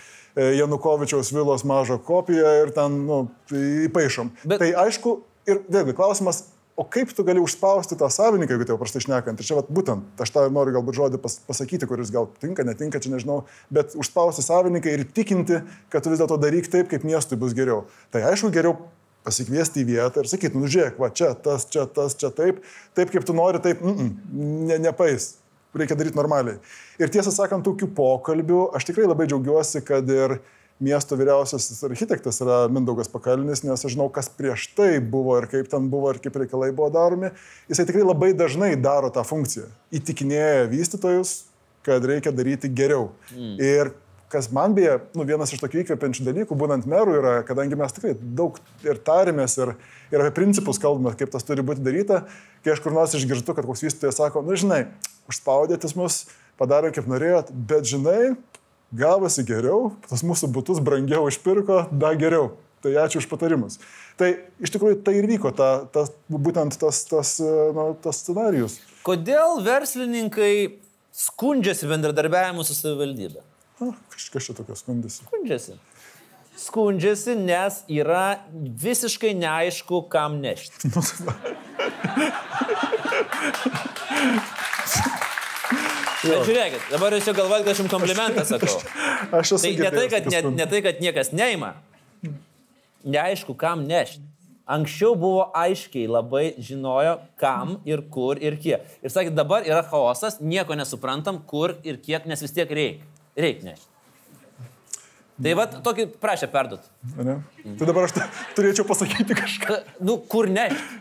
Janukovičiaus vilos mažą kopiją ir ten, nu, įpaišom. Bet- Bet... Tai aišku, ir vėlgi klausimas, o kaip tu gali užspausti tą savininką, jeigu tai jau prastai šnekant. Ir čia, vat, būtent, aš tą noriu galbūt žodį pas, pasakyti, kuris gal tinka, netinka, čia nežinau, bet užspausti savininką ir tikinti, kad tu vis dėlto daryk taip, kaip miestui bus geriau. Tai aišku, geriau pasikviesti į vietą ir sakyti, nu žiūrėk, va čia, tas, čia, tas, čia taip, taip kaip tu nori, taip, mm -mm, ne, nepais. Reikia daryti normaliai. Ir tiesą sakant, tokių pokalbių aš tikrai labai džiaugiuosi, kad ir miesto vyriausiasis architektas yra Mindaugas Pakalnis, nes aš žinau, kas prieš tai buvo ir kaip ten buvo ir kaip reikalai buvo daromi. Jisai tikrai labai dažnai daro tą funkciją. Įtikinėja vystytojus, kad reikia daryti geriau. Mm. Ir kas man beje, nu, vienas iš tokių įkvepiančių dalykų, būnant merų, yra, kadangi mes tikrai daug ir tarėmės ir, ir apie principus kalbame, kaip tas turi būti daryta, kai aš kur nors išgirstu, kad koks vystytojas sako, nu žinai, užspaudėtis mus, padarė kaip norėjot, bet žinai, gavosi geriau, tas mūsų būtus brangiau išpirko, da geriau. Tai ačiū už patarimus. Tai iš tikrųjų tai ir vyko, ta, ta, būtent tas, tas, nu, tas scenarius. Kodėl verslininkai skundžiasi bendradarbiavimu su savivaldybė? Na, kažkas čia tokio skundėsi. Skundžiasi. Skundžiasi, nes yra visiškai neaišku, kam nešti. [laughs] Bet žiūrėkit, dabar jūs jau galvojate, kad aš jums komplimentą sakau. [laughs] Aš esu Tai ne tai, kad, ne, ne tai, kad niekas neima. Neaišku, kam nešti. Anksčiau buvo aiškiai, labai žinojo, kam ir kur ir kiek. Ir sakė, dabar yra chaosas, nieko nesuprantam, kur ir kiek, nes vis tiek reikia. Reikia nešti. Tai va, tokį prašė perdut. Ne? Tai dabar aš turėčiau pasakyti kažką, Nu, kur nešti?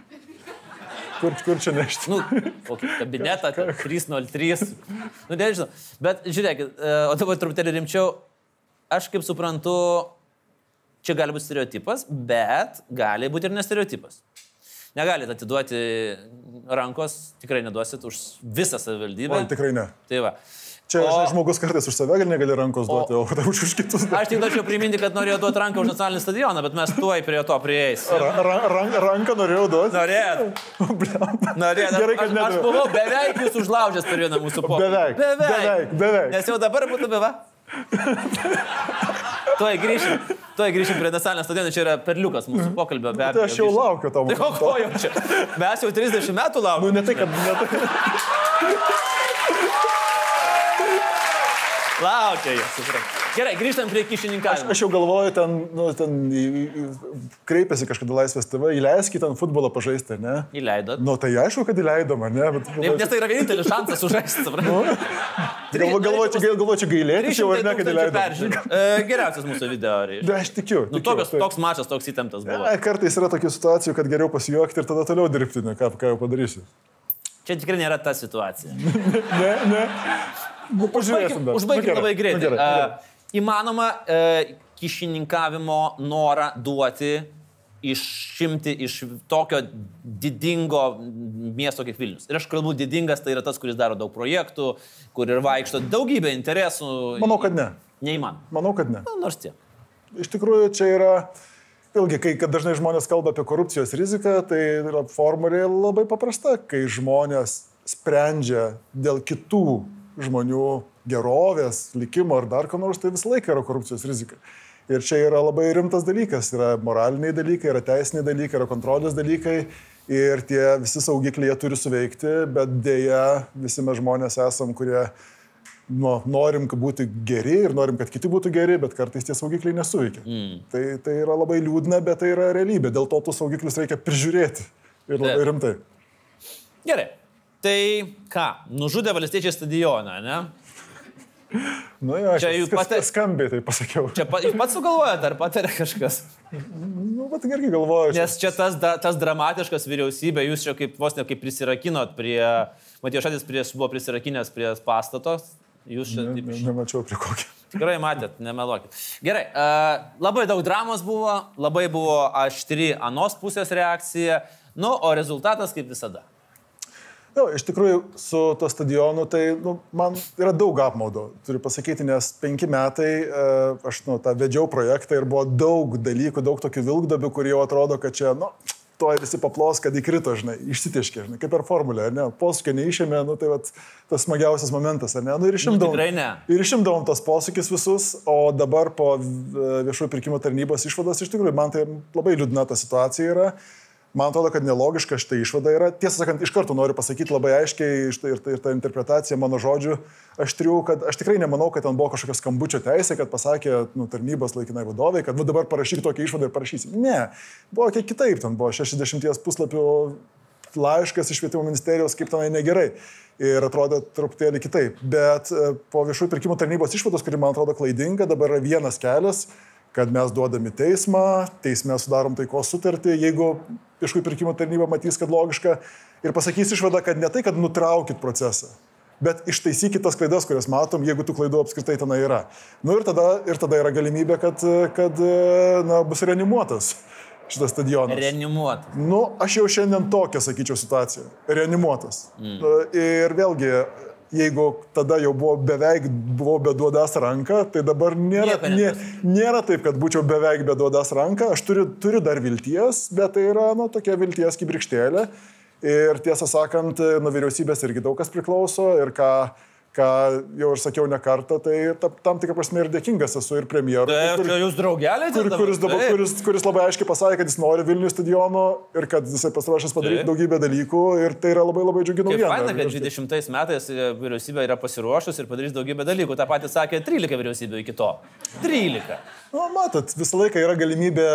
Kur, kur čia nešti. Nu, kokį kabinetą, ten 303. Nu, nežinau. Bet žiūrėkit, e, o dabar truputėlį rimčiau. Aš kaip suprantu, čia gali būti stereotipas, bet gali būti ir nestereotipas. Negalite atiduoti rankos, tikrai neduosit už visą savivaldybę. Man tikrai ne. Tai va. Čia O- o... žmogus kartais už save gal negali rankos duoti, o, o už, už kitus. Aš tik norėčiau priminti, kad norėjau duoti ranką už nacionalinį stadioną, bet mes tuoj prie to prieis. Ra, ra, ran, ranką norėjau duoti. Norėjot? Blemba. Norėjot. Gerai, kad aš, aš buvau beveik jūs užlaužęs per vieną mūsų pokalbį. Beveik, beveik, beveik. Nes jau dabar būtų beva. Tuoj grįšim, tuoj grįšim prie nacionalinio stadiono, čia yra perliukas mūsų pokalbio be abejo. Tai aš jau grįšim. laukiu to Tai ko, ko jau čia? Mes jau 30 metų Nu, laukiam. ne tai, kad... Ne tai... Laukia jie, suprantu. Gerai, grįžtam prie kišininkavimo. Aš jau galvoju, ten, nu, ten į, į, kreipėsi kažkada Laisvės TV, įleiskit ten futbolą pažaisti, ne? Įleidot. Nu, tai aišku, kad įleidoma, ne? Bet, Taip, nes tai yra vienintelis šansas sužaisti, suprantu. galvo, galvoju, čia, galvo, čia gailėtis jau ar ne, kad įleidoma. E, geriausias mūsų video. reiškia. Ne, aš tikiu. Nu, tikiu, tokios, taip. toks mačas, toks įtemptas buvo. Ai, Kartais yra tokių situacijų, kad geriau pasijuokti ir tada toliau dirbti, ne, ką, ką jau padarysi. Čia tikrai nėra ta situacija. Ne, ne. Nu, pažiūrėsim. Užbaigim Nu, labai nu, greitai. gerai, gerai. Uh, įmanoma uh, kišininkavimo norą duoti, išimti iš tokio didingo miesto kaip Vilnius. Ir aš kalbu didingas, tai yra tas, kuris daro daug projektų, kur ir vaikšto daugybė interesų. Manau, kad ne. Neįmanoma. Manau, kad ne. Nu, Nors tiek. Iš tikrųjų, čia yra, vėlgi, kai dažnai žmonės kalba apie korupcijos riziką, tai formulė labai paprasta, kai žmonės sprendžia dėl kitų žmonių gerovės, likimo ar dar ko nors, tai visą laiką yra korupcijos rizika. Ir čia yra labai rimtas dalykas, yra moraliniai dalykai, yra teisiniai dalykai, yra kontrolės dalykai ir tie visi saugikliai turi suveikti, bet dėja visi mes žmonės esam, kurie nu, norim būti geri ir norim, kad kiti būtų geri, bet kartais tie saugikliai nesuveikia. Mm. Tai, tai yra labai liūdna, bet tai yra realybė. Dėl to tų saugiklius reikia prižiūrėti. Ir labai rimtai. Gerai. Tai ką, nužudė valstiečiai stadioną, ne? Nu, jo, aš Čia jūs pati- skambiai tai pasakiau. Čia pa, jūs pats sugalvojate, ar patarė kažkas? Nu, bet irgi galvoju. Nes čia tas, tas dramatiškas vyriausybė, jūs čia kaip vos ne kaip prisirakinot prie, Matėjo Šatis prieš, buvo prisirakinęs prie pastato, jūs čia Ne, taip ne, iš... nemačiau prie kokio. Tikrai matėt, nemeluokit. Gerai, uh, labai daug dramos buvo, labai buvo aštri anos pusės reakcija, nu, o rezultatas kaip visada. Jo, iš tikrųjų, su to stadionu, tai nu, man yra daug apmaudo, turiu pasakyti, nes penki metai e, aš nu, tą vedžiau projektą ir buvo daug dalykų, daug tokių vilkdabių, kurie jau atrodo, kad čia, nu, to visi paplos, kad įkrito, žinai, išsitiškė, žinai, kaip per formulę, ne, posūkio neišėmė, nu, tai vat, tas smagiausias momentas, ar ne, nu, ir išimdavom. tikrai ne. Ir išimdavom tos posūkis visus, o dabar po e, viešųjų pirkimų tarnybos išvados, iš tikrųjų, man tai labai liūdna ta situacija yra. Man atrodo, kad nelogiška šitą išvada yra. Tiesą sakant, iš karto noriu pasakyti labai aiškiai ir, ta- ir ta interpretacija mano žodžių aštrių, kad aš tikrai nemanau, kad ten buvo kažkokia skambučio teisė, kad pasakė nu, tarnybos laikinai vadovai, kad nu, dabar parašyk tokią išvadą ir parašysim. Ne, buvo kiek kitaip, ten buvo 60 puslapių laiškas iš švietimo ministerijos, kaip tenai negerai. Ir atrodo truputėlį kitaip. Bet e, po viešųjų pirkimų tarnybos išvados, kuri man atrodo klaidinga, dabar yra vienas kelias, kad mes duodami teismą, teisme sudarom taikos sutartį, jeigu viešųjų pirkimų tarnyba matys, kad logiška, ir pasakys išvadą, kad ne tai, kad nutraukit procesą, bet ištaisykit tas klaidas, kurias matom, jeigu tų klaidų apskritai ten yra. Nu ir tada, ir tada yra galimybė, kad, kad na, bus reanimuotas šitas stadionas. Reanimuot. Nu, aš jau šiandien tokią, sakyčiau, situaciją. Reanimuotas. Mm. Ir vėlgi, jeigu tada jau buvo beveik buvau beduodas ranką, tai dabar nėra, nė, nėra taip, kad būčiau beveik beduodas ranką. Aš turiu, turiu dar vilties, bet tai yra, nu, tokia vilties kibirkštėlė. Ir tiesą sakant, nuo vyriausybės irgi daug kas priklauso ir ką, ką jau ir sakiau ne kartą, tai ta, tam tikrą prasme ir dėkingas esu ir premjerui. Taip, kur- jūs draugelė, kur, kuris, dabar, kuris, kuris labai aiškiai pasakė, kad jis nori Vilnių stadiono ir kad jisai pasiruošęs padaryti Taip. daugybę dalykų ir tai yra labai labai džiugi naujiena. faina, kad Ir aš- 20 metais e, vyriausybė yra pasiruošus ir padarys daugybę dalykų. Ta pati sakė 13 vyriausybė iki to. 13. Nu, matot, visą laiką yra galimybė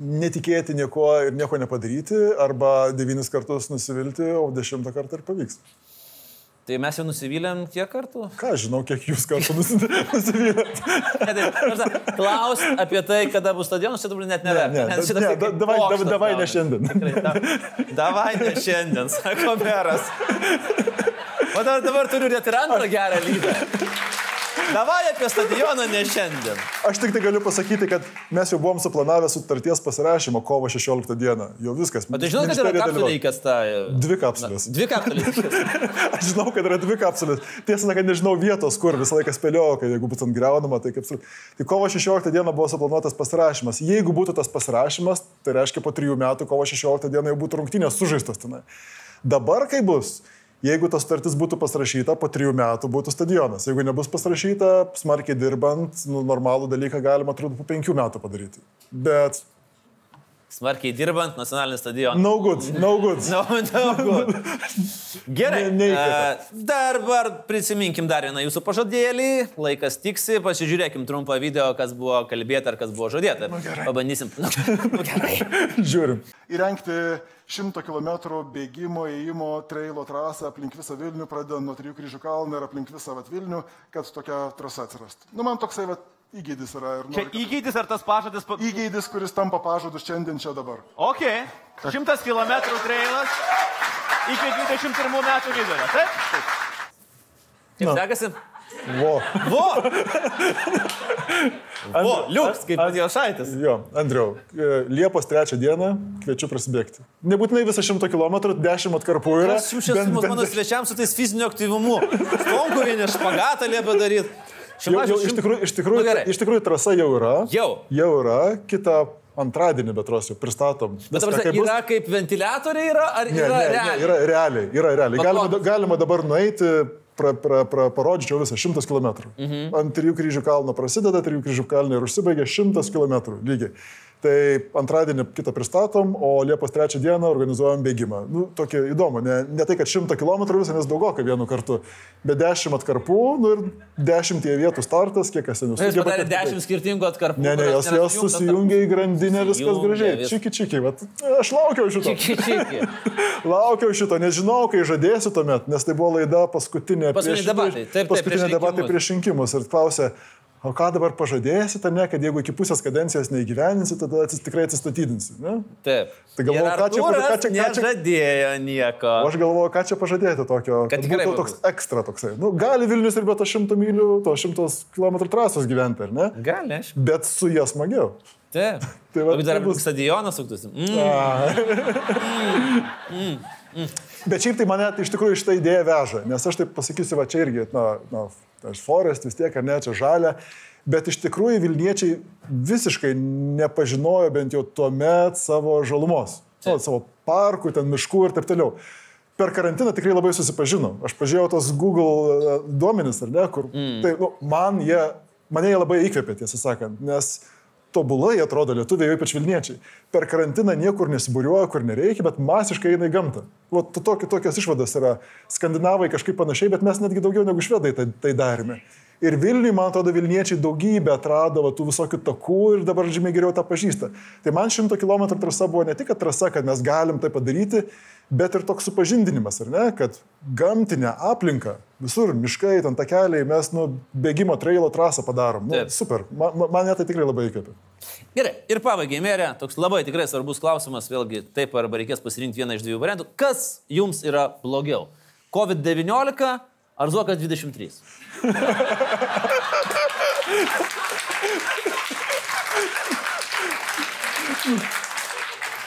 netikėti nieko ir nieko nepadaryti, arba devynis kartus nusivilti, o dešimtą kartą ir pavyks. Tai mes jau nusivylėm kiek kartų? Ką žinau, kiek jūs kartų nusi- [laughs] nusivylėt. Ne, tai, Klaus apie tai, kada bus stadionas, čia turbūt net neverta. Ne, ne, ne, da- kaip davai- pokštas davai ne šiandien. Tikrai, da- Davai ne šiandien, sako meras. O dabar turiu net ir antrą gerą lygą. Davai apie stadioną ne šiandien. Aš tik tai galiu pasakyti, kad mes jau buvom suplanavę sutarties pasirašymą kovo 16 dieną. Jau viskas. O tai žinau, kad yra kapsulė įkasta. Dvi kapsulės. Dvi kapsulės. [laughs] Aš žinau, kad yra dvi kapsulės. Tiesą sakant, nežinau vietos, kur visą laiką spėliau, kad jeigu būtų ant greunama, tai kaip... Tai kovo 16 dieną buvo suplanuotas pasirašymas. Jeigu būtų tas pasirašymas, tai reiškia po trijų metų kovo 16 dieną jau būtų rungtynės sužaistos tenai. Dabar kai bus? Jeigu tas sutartis būtų pasirašyta, po trijų metų būtų stadionas. Jeigu nebus pasirašyta, smarkiai dirbant, nu, normalų dalyką galima, atrodo, po penkių metų padaryti. Bet Smarkiai dirbant, nacionalinis stadionas. no good, no good. [laughs] No, no, good. Gerai. Ne- e, Dabar prisiminkim dar vieną jūsų pažadėlį. Laikas tiksi, pasižiūrėkim trumpą video, kas buvo kalbėta ar kas buvo žadėta. Nu, gerai. Pabandysim. Nu, [laughs] nu, gerai. Žiūrim. įrengti 100 km bėgimo, įėjimo, trailo trasą aplink visą Vilnių, pradedant nuo Trijų kryžių kalną ir aplink visą vat, Vilnių, kad tokia trasa atsirastų. Nu, man toksai vat, įgėdis yra. ir Čia įgydis ar tas pažadas? Pa... Įgėdis, kuris tampa pažadu šiandien čia dabar. Ok, 100 km trailas iki 21 metų vidurio. Taip? Taip. Kaip sekasi? Vo. Vo! Vo, liuks, kaip Matėjo Šaitis. Jo, Andriau, e, Liepos 3 dieną kviečiu prasidėkti. Nebūtinai visą 100 km, 10 atkarpų yra. Aš jums su mano svečiams su tais fiziniu aktyvumu. Stonkuvienė špagatą liepia daryti. Jau, jau, iš, tikrųjų, iš, tikrųjų, Nu, gerai. iš tikrųjų trasa jau yra. Jau. Jau yra. Kitą antradienį, bet rosiu, pristatom. Bet viską, bus. yra kaip ventiliatoriai yra, ar Ne, yra ne, ne, realiai? yra realiai. Yra realiai. Galima, galima dabar nueiti, pra, pra, pra, parodžiau visą 100 km. Mhm. Ant trijų kryžių kalno prasideda, trijų kryžių kalno ir užsibaigia 100 km lygiai. Tai antradienį kitą pristatom, o Liepos 3 dieną organizuojam bėgimą. Nu, tokia įdomu, ne, ne tai, kad 100 km visą, nes daugoka vienu kartu, bet 10 atkarpų, nu ir 10 vietų startas, kiek kas ten Jūs sugeba, padarėte 10 skirtingų atkarpų. Ne, ne, jos, jos susijungia į grandinę, viskas gražiai. vis- Čiki, čiki, vat, aš laukiau šito. Čiki, čiki. [laughs] Laukiau šito, nežinau, kai žadėsiu tuomet, nes tai buvo laida paskutinė. Paskutiniai debatai, taip, taip, paskutinė prieš debatai prieš rinkimus. Ir klausė, o ką dabar pažadėsite, ne, kad jeigu iki pusės kadencijos neįgyveninsit, tada atsis, tikrai atsistatydinsit. Ne? Taip. Tai galvoju, ką čia- čia- Nežadėjo nieko. O aš galvoju, ką čia pažadėti tokio, Kad tikrai būtų toks ekstra toksai. Nu, gali Vilnius ir be to 100 mylių, to 100 km trasos gyventi, ar ne? Gali, aišku. Bet su jas smagiau. Taip. [laughs] Tai va, dar tai bus- stadioną suktusi. Mm. [laughs] Bet šiaip tai mane tai iš tikrųjų šitą idėją veža, nes aš taip pasakysiu, va čia irgi, na, na aš forest vis tiek, ar ne, čia žalia, bet iš tikrųjų Vilniečiai visiškai nepažinojo bent jau tuo met savo žalumos, nu, savo parkų, ten miškų ir taip toliau. Per karantiną tikrai labai susipažinom. Aš pažiūrėjau tos Google e, duomenis, ar ne, kur mm. tai, nu, man jie, mane jie labai įkvėpė, tiesą sakant, nes tobulai atrodo lietuviai, ypač Vilniečiai. Per karantiną niekur nesibūriuoja, kur nereikia, bet masiškai eina į gamtą. O tokios, išvados yra. Skandinavai kažkaip panašiai, bet mes netgi daugiau negu švedai tai, tai darėme. Ir Vilniui, man atrodo, Vilniečiai daugybę atrado va, tų visokių takų ir dabar žymiai geriau tą pažįsta. Tai man 100 km trasa buvo ne tik trasa, kad mes galim tai padaryti, bet ir toks supažindinimas, ar ne, kad gamtinę aplinką, visur miškai, ten takeliai, mes nu, bėgimo trailo trasą padarom. Nu, Taip. super, man, man- tai tikrai labai įkvėpė. Gerai, ir pabaigai, merė, toks labai tikrai svarbus klausimas, vėlgi taip arba reikės pasirinkti vieną iš dviejų variantų. Kas jums yra blogiau? COVID-19 ar Zuokas 23?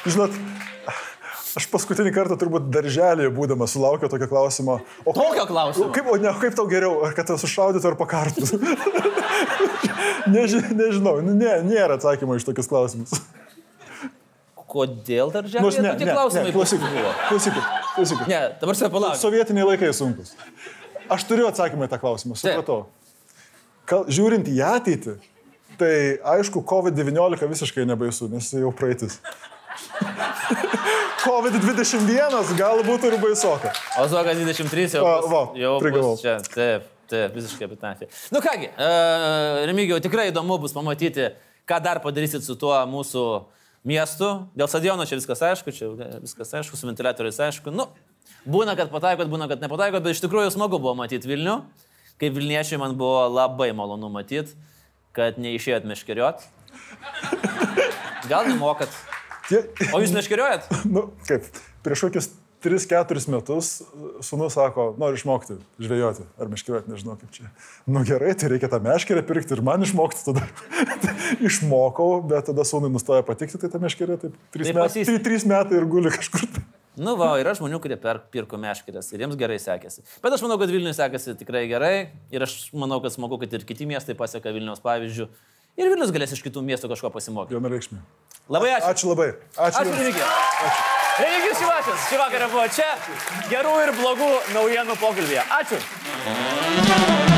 Žinot, aš paskutinį kartą turbūt darželėje būdamas sulaukiau tokio klausimo. O Tokio klausimo? O kaip, o ne, kaip tau geriau, ar kad sušaudytų ar pakartų? [laughs] Neži, nežinau, nu, ne, nėra atsakymo iš tokius klausimus. Kodėl dar Nu, ne, ne, klausimai ne, klausykit, buvo. klausykit, klausykit. Ne, dabar čia palauk. Sovietiniai laikai sunkus. Aš turiu atsakymą į tą klausimą, supratau. Kal, žiūrint į ateitį, tai aišku, COVID-19 visiškai nebaisu, nes jau praeitis. [laughs] COVID-21 galbūt ir baisoka. O Zogas 23 jau, bus, va, jau prigavau. čia. Taip, taip, visiškai apitafė. Nu kągi, uh, Remigijau, tikrai įdomu bus pamatyti, ką dar padarysit su tuo mūsų miestu. Dėl stadiono čia viskas aišku, čia viskas aišku, su ventiliatoriais aišku. Nu, būna, kad pataikot, būna, kad nepataikot, bet iš tikrųjų smagu buvo matyti Vilnių. Kaip Vilniečiai man buvo labai malonu matyti, kad neišėjot meškeriot. Gal nemokat. O jūs meškeriojat? [laughs] nu, kaip, prieš kokius 3-4 metus sunus sako, nori išmokti žvejoti, ar meškerioti, nežinau kaip čia. Nu gerai, tai reikia tą meškerę pirkti ir man išmokti tada. [laughs] Išmokau, bet tada sunui nustoja patikti, tai tą meškerę taip 3 Tai metai, pasiseka. 3 metai ir guli kažkur. Nu, va, yra žmonių, kurie per, pirko meškerės ir jiems gerai sekėsi. Bet aš manau, kad Vilnius sekėsi tikrai gerai ir aš manau, kad smagu, kad ir kiti miestai pasiekia Vilnius pavyzdžių. Ir Vilnius galės iš kitų miestų kažko pasimokyti. Vienareikšmė. Labai ačiū. Ačiū labai. Ačiū. Ačiū. Remigijus. Remigijus Šivačius šį vakarą buvo čia. Gerų ir blogų naujienų pokalbėje. Ačiū.